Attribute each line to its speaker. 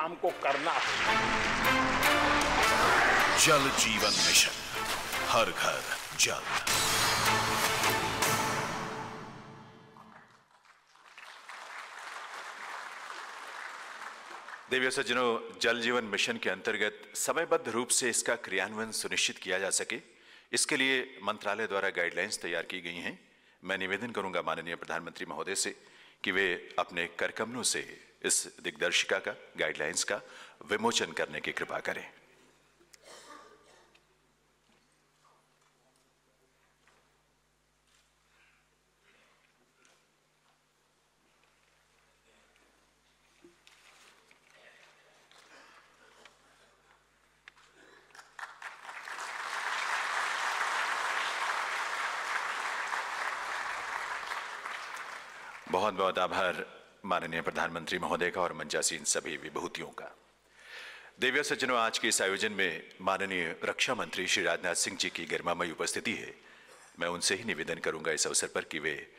Speaker 1: काम को करना। है
Speaker 2: जल जीवन मिशन। हर घर जल।
Speaker 3: देवियों सज्जनों जल जीवन मिशन के अंतर्गत समयबद्ध रूप से इसका क्रियान्वयन सुनिश्चित किया जा सके इसके लिए मंत्रालय द्वारा गाइडलाइंस तैयार की गई हैं। मैं निवेदन करूँगा माननीय प्रधानमंत्री महोदय से कि वे अपने करकमनों से इस दिग्दर्शिका का गाइडलाइंस का विमोचन करने की कृपा करें। बहुत बहुत आभार। माननीय प्रधानमंत्री महोदय का और मंजासीन सभी विभूतियों का। देव्य सज्जनों, आज के इस आयोजन में माननीय रक्षा मंत्री श्री राजनाथ सिंह जी की गरिमामयी उपस्थिति है। मैं उनसे ही निवेदन करूँगा इस अवसर पर कि वे